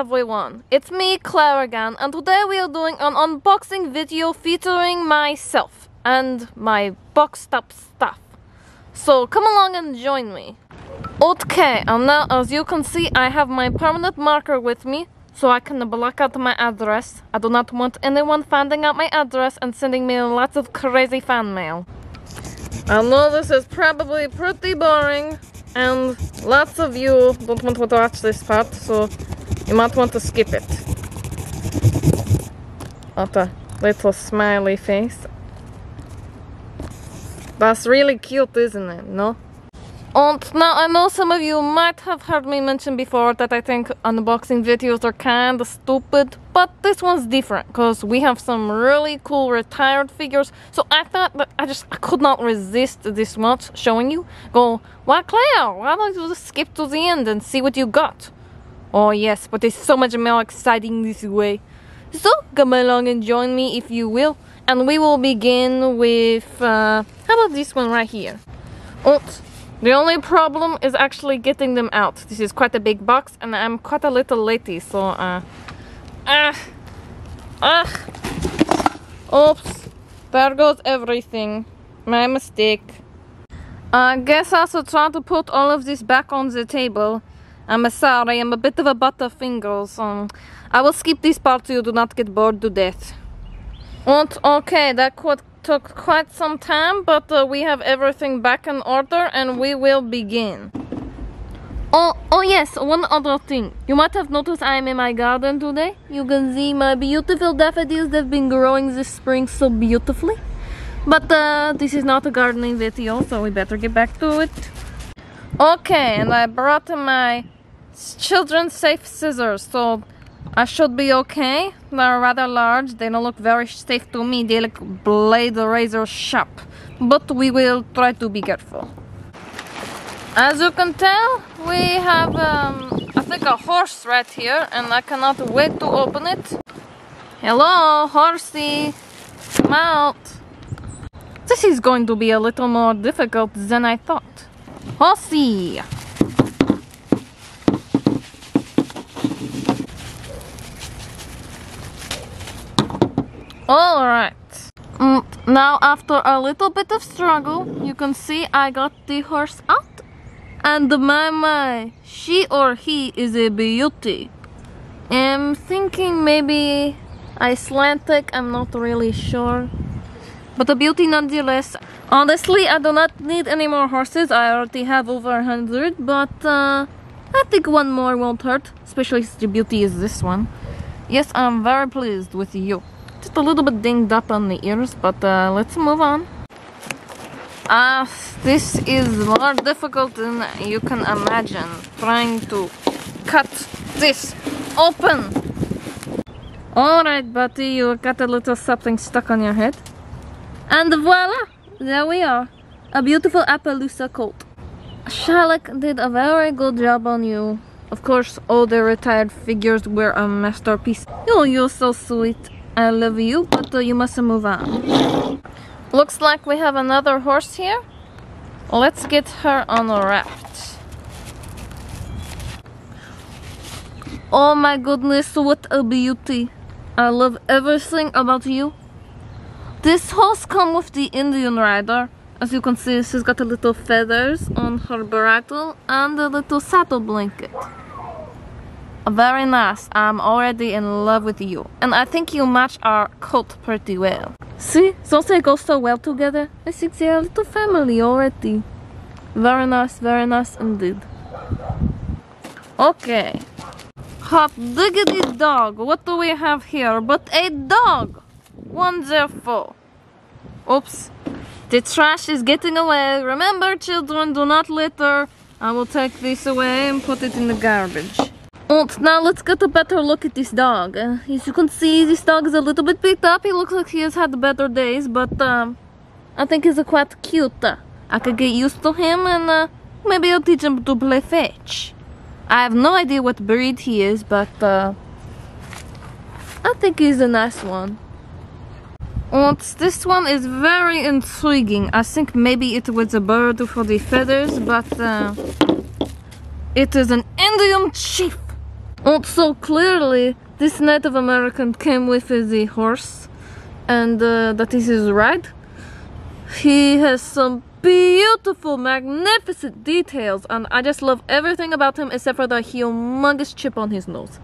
everyone, it's me, Clara again, and today we are doing an unboxing video featuring myself and my boxed up stuff. So come along and join me. Okay, and now as you can see, I have my permanent marker with me, so I can block out my address. I do not want anyone finding out my address and sending me lots of crazy fan mail. I know this is probably pretty boring, and lots of you don't want to watch this part, so you might want to skip it. What a little smiley face. That's really cute, isn't it? No? And now I know some of you might have heard me mention before that I think unboxing videos are kinda stupid, but this one's different because we have some really cool retired figures. So I thought that I just I could not resist this much showing you. Go, why Claire, why don't you just skip to the end and see what you got? Oh yes, but it's so much more exciting this way. So come along and join me if you will. And we will begin with, uh, how about this one right here? Oh, the only problem is actually getting them out. This is quite a big box and I'm quite a little late, so uh, ah, ah, oops, there goes everything. My mistake. I guess I should try to put all of this back on the table. I'm sorry, I'm a bit of a butterfinger, so I will skip this part so you do not get bored to death. And okay, that took quite some time, but uh, we have everything back in order and we will begin. Oh, oh yes, one other thing. You might have noticed I am in my garden today. You can see my beautiful daffodils that have been growing this spring so beautifully. But uh, this is not a gardening video, so we better get back to it. Okay, and I brought my children's safe scissors, so I should be okay. They're rather large. They don't look very safe to me. They look blade razor sharp. But we will try to be careful. As you can tell, we have, um, I think, a horse right here, and I cannot wait to open it. Hello, horsey. Come out. This is going to be a little more difficult than I thought. Horsey! Alright. Mm, now after a little bit of struggle, you can see I got the horse out. And my my, she or he is a beauty. I'm thinking maybe Icelandic, I'm not really sure. But a beauty nonetheless. Honestly, I do not need any more horses. I already have over a hundred, but uh, I think one more won't hurt. Especially since the beauty is this one. Yes, I'm very pleased with you. Just a little bit dinged up on the ears, but uh, let's move on. Ah, uh, this is more difficult than you can imagine. Trying to cut this open. Alright, buddy, you got a little something stuck on your head. And voila! There we are. A beautiful Appaloosa colt. Schleich did a very good job on you. Of course, all the retired figures were a masterpiece. Oh, you're so sweet. I love you, but uh, you must move on. Looks like we have another horse here. Let's get her unwrapped. Oh my goodness, what a beauty. I love everything about you. This horse come with the Indian rider. As you can see, she's got a little feathers on her bridle and a little saddle blanket. Very nice. I'm already in love with you. And I think you match our coat pretty well. See? Don't they go so well together? I think they're a little family already. Very nice, very nice indeed. Okay. Hot diggity dog. What do we have here but a dog? Wonderful. Oops. The trash is getting away. Remember, children, do not litter. I will take this away and put it in the garbage. Well, now let's get a better look at this dog. Uh, as you can see, this dog is a little bit picked up. He looks like he has had better days, but um, I think he's quite cute. I could get used to him and uh, maybe I'll teach him to play fetch. I have no idea what breed he is, but uh, I think he's a nice one. This one is very intriguing. I think maybe it was a bird for the feathers, but uh, it is an Indian chief. Also, clearly, this Native American came with the horse, and uh, that is his ride. He has some beautiful, magnificent details, and I just love everything about him except for the humongous chip on his nose.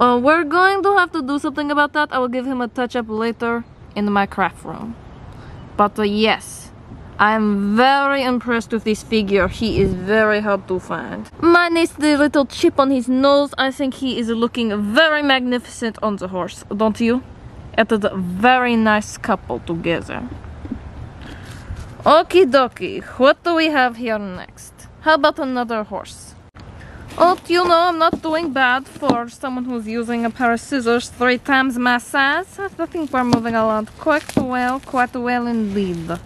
Uh, we're going to have to do something about that. I will give him a touch up later in my craft room. But uh, yes, I'm very impressed with this figure. He is very hard to find. Minus the little chip on his nose, I think he is looking very magnificent on the horse, don't you? It is a very nice couple together. Okie dokie, what do we have here next? How about another horse? Oh, you know, I'm not doing bad for someone who's using a pair of scissors three times my size. I think we're moving along quite well, quite well indeed.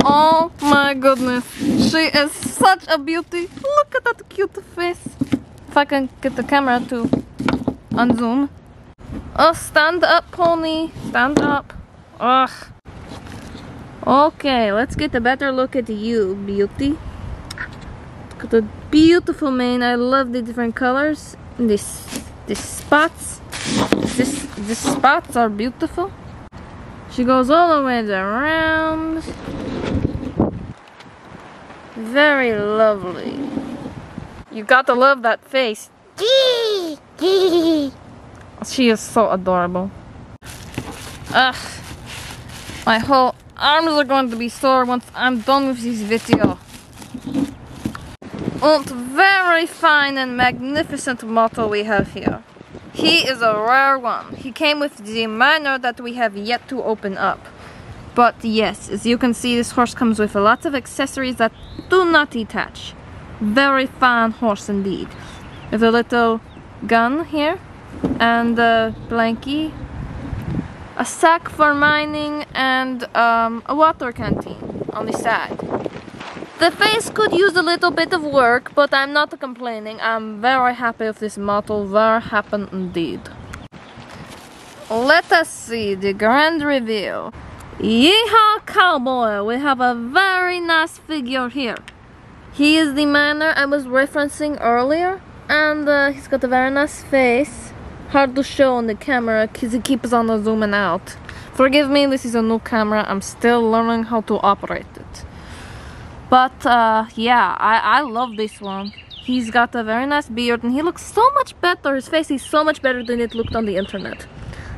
Oh my goodness, she is such a beauty. Look at that cute face. If I can get the camera to unzoom. Oh, stand up, pony. Stand up. Ugh. Okay, let's get a better look at you, beauty. Look at the beautiful mane. I love the different colors. This, these spots. This, these spots are beautiful. She goes all the way around. Very lovely. You got to love that face. She is so adorable. Ugh. My whole arms are going to be sore once I'm done with this video. And very fine and magnificent motto we have here. He is a rare one. He came with the manor that we have yet to open up. But yes, as you can see, this horse comes with a lot of accessories that do not detach. Very fine horse indeed. With a little gun here and a blankie a sack for mining and um, a water canteen on the side. The face could use a little bit of work, but I'm not complaining. I'm very happy with this model, very happy indeed. Let us see the grand reveal. Yeehaw Cowboy! We have a very nice figure here. He is the manor I was referencing earlier, and uh, he's got a very nice face hard to show on the camera because it keeps on zooming out. Forgive me, this is a new camera. I'm still learning how to operate it. But uh, yeah, I, I love this one. He's got a very nice beard and he looks so much better. His face is so much better than it looked on the internet.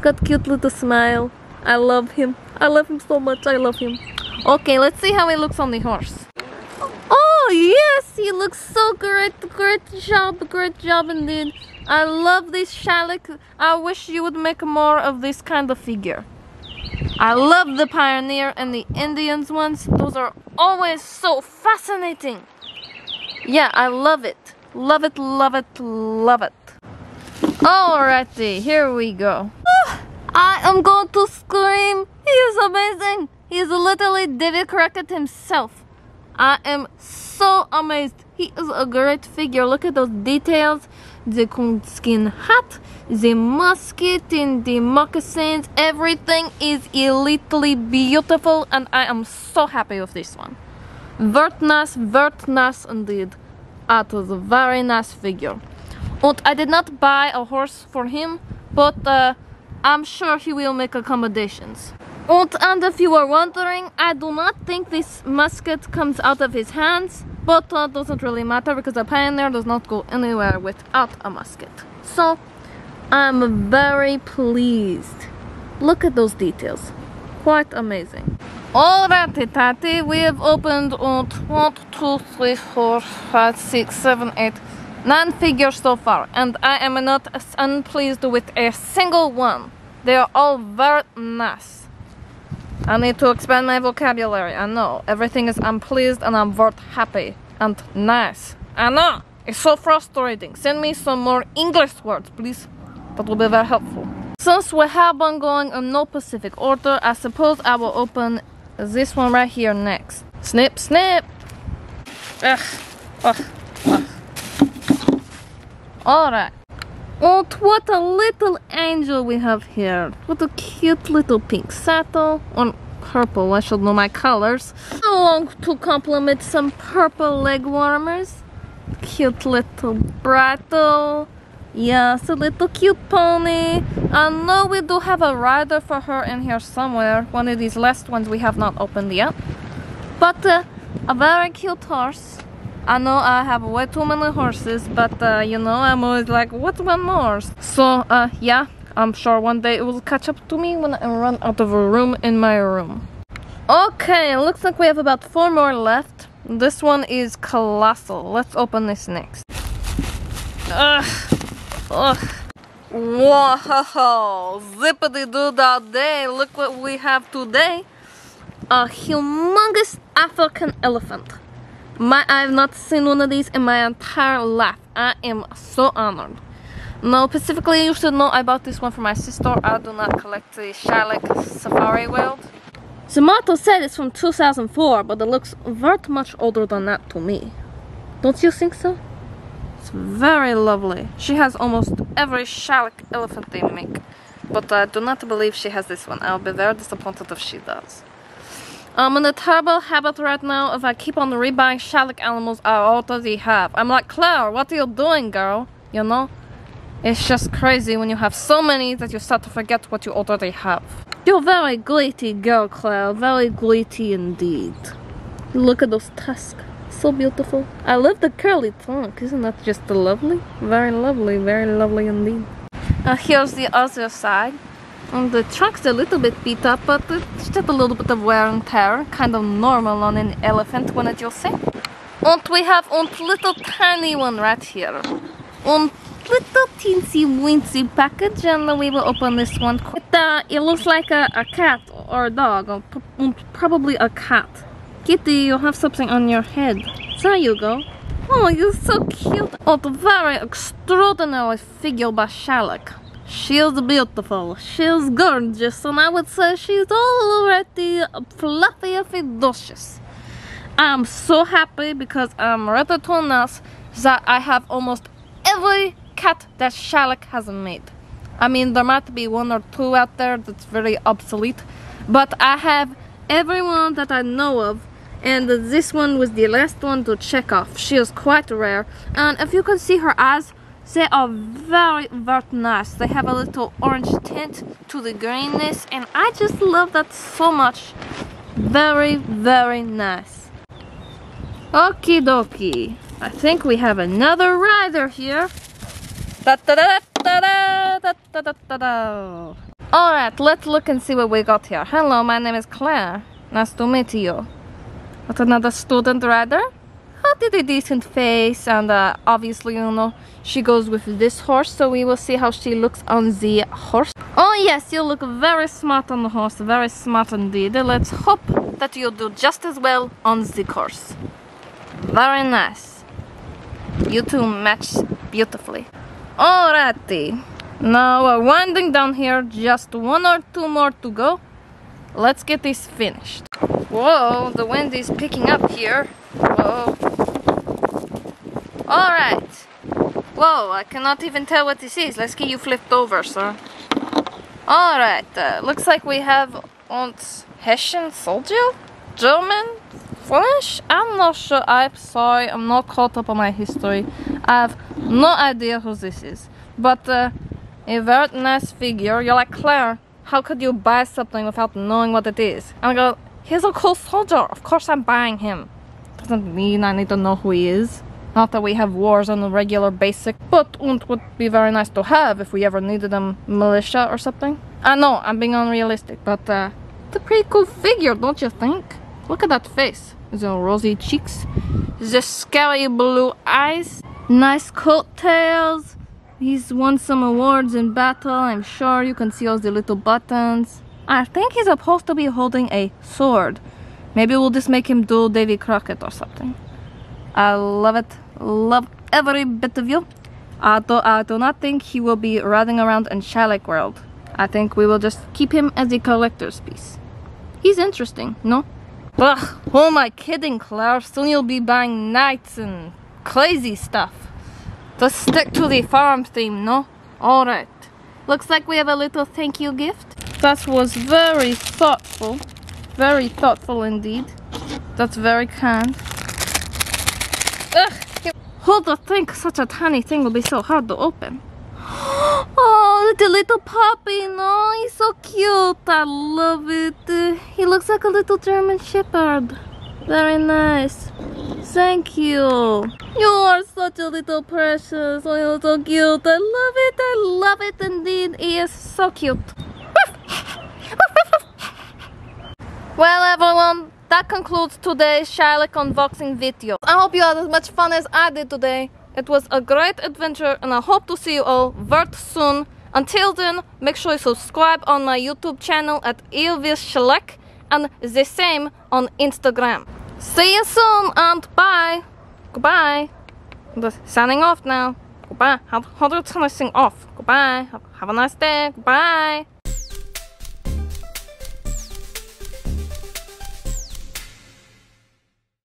Got cute little smile. I love him. I love him so much. I love him. Okay, let's see how he looks on the horse. Oh yes, he looks so great. Great job. Great job indeed. I love this Schleich. I wish you would make more of this kind of figure. I love the Pioneer and the Indians ones. Those are always so fascinating. Yeah, I love it. Love it, love it, love it. Alrighty, here we go. Oh, I am going to scream. He is amazing. He is literally David Crockett himself. I am so amazed. He is a great figure. Look at those details the coonskin hat, the musket and the moccasins. Everything is elitely beautiful and I am so happy with this one. Very nice, very nice indeed. It was a very nice figure. And I did not buy a horse for him, but uh, I'm sure he will make accommodations. And, if you are wondering, I do not think this musket comes out of his hands but that doesn't really matter because a pioneer does not go anywhere without a musket. So I'm very pleased. Look at those details. Quite amazing. Alrighty, Tati, we have opened on 1, 2, 3, 4, 5, 6, 7, 8, 9 figures so far, and I am not unpleased with a single one. They are all very nice. I need to expand my vocabulary. I know. Everything is I'm pleased and I'm very happy and nice. I know. It's so frustrating. Send me some more English words, please. That will be very helpful. Since we have been going in no specific order, I suppose I will open this one right here next. Snip, snip. Ugh. Ugh. Ugh. Alright. Oh, what a little angel we have here. What a cute little pink saddle. On purple, I should know my colors. Along to complement some purple leg warmers. Cute little brattle. Yes, a little cute pony. I know we do have a rider for her in here somewhere. One of these last ones we have not opened yet. But uh, a very cute horse. I know I have way too many horses, but uh, you know, I'm always like, what's one more? So, uh, yeah, I'm sure one day it will catch up to me when I run out of a room in my room. Okay, looks like we have about four more left. This one is colossal. Let's open this next. Ugh. Ugh. Whoa, zippity doo day. Look what we have today. A humongous African elephant. My, I have not seen one of these in my entire life. I am so honored. No, specifically, you should know I bought this one for my sister. I do not collect the Schleich Safari World. Zamato said it's from 2004, but it looks very much older than that to me. Don't you think so? It's very lovely. She has almost every Schleich elephant they make. But I do not believe she has this one. I'll be very disappointed if she does. I'm in a terrible habit right now. If I keep on rebuying Schleich animals I already have. I'm like, Claire, what are you doing, girl? You know? It's just crazy when you have so many that you start to forget what you already have. You're very gritty girl, Claire. Very gritty indeed. Look at those tusks so beautiful. I love the curly trunk. Isn't that just lovely? Very lovely, very lovely indeed. Uh, here's the other side. And the trunk's a little bit beat up, but it's just a little bit of wear and tear. Kind of normal on an elephant, wouldn't you say? And we have one little tiny one right here. One little teensy weensy package and we will open this one. It, uh, it looks like a, a cat or a dog, or probably a cat. Kitty, you have something on your head. There you go. Oh, you're so cute. Oh, the very extraordinary figure by Schleich. She's beautiful, she's gorgeous, and I would say she's already fluffy and delicious. I'm so happy because I'm to announce that I have almost every cat that Schleich has made. I mean, there might be one or two out there that's very obsolete, but I have everyone that I know of and this one was the last one to check off. She is quite rare and if you can see her eyes they are very, very nice. They have a little orange tint to the greenness and I just love that so much. Very, very nice. Okie dokie. I think we have another rider here. Alright, let's look and see what we got here. Hello, my name is Claire. Nice to meet you. What another student rider? Did a decent face and uh, obviously you know she goes with this horse so we will see how she looks on the horse. Oh yes you look very smart on the horse very smart indeed. Let's hope that you do just as well on the course. Very nice. You two match beautifully. Alrighty. Now we're winding down here just one or two more to go. Let's get this finished. Whoa, the wind is picking up here. Whoa. Alright. Whoa, I cannot even tell what this is. Let's get you flipped over, sir. Alright, uh, looks like we have uns Hessian soldier? German? French? I'm not sure. I'm sorry, I'm not caught up on my history. I have no idea who this is. But uh, a very nice figure. You're like, Claire, how could you buy something without knowing what it is? And I go, He's a cool soldier. Of course I'm buying him. Doesn't mean I need to know who he is. Not that we have wars on a regular basic, but it would be very nice to have if we ever needed a militia or something. I know, I'm being unrealistic, but uh, it's a pretty cool figure, don't you think? Look at that face. The rosy cheeks, the scary blue eyes, nice coattails. He's won some awards in battle, I'm sure. You can see all the little buttons. I think he's supposed to be holding a sword. Maybe we'll just make him do Davy Crockett or something. I love it. Love every bit of you. I do, I do not think he will be riding around in Schleich World. I think we will just keep him as a collector's piece. He's interesting, no? Ugh, who am I kidding, Claire? Soon you'll be buying knights and crazy stuff. Just stick to the farm theme, no? Alright. Looks like we have a little thank you gift. That was very thoughtful. Very thoughtful indeed. That's very kind. Ugh! Who would think such a tiny thing will be so hard to open? Oh, the little puppy, no, he's so cute. I love it. He looks like a little German Shepherd. Very nice. Thank you. You are such a little precious. Oh, you're so cute. I love it. I love it indeed. He is so cute. well, everyone, that concludes today's Schleich unboxing video. I hope you had as much fun as I did today. It was a great adventure and I hope to see you all very soon. Until then, make sure you subscribe on my YouTube channel at Elvis Schleich and the same on Instagram. See you soon and bye. Goodbye. Just signing off now. Goodbye. How, how do you turn this thing off? Goodbye. Have, have a nice day. Goodbye.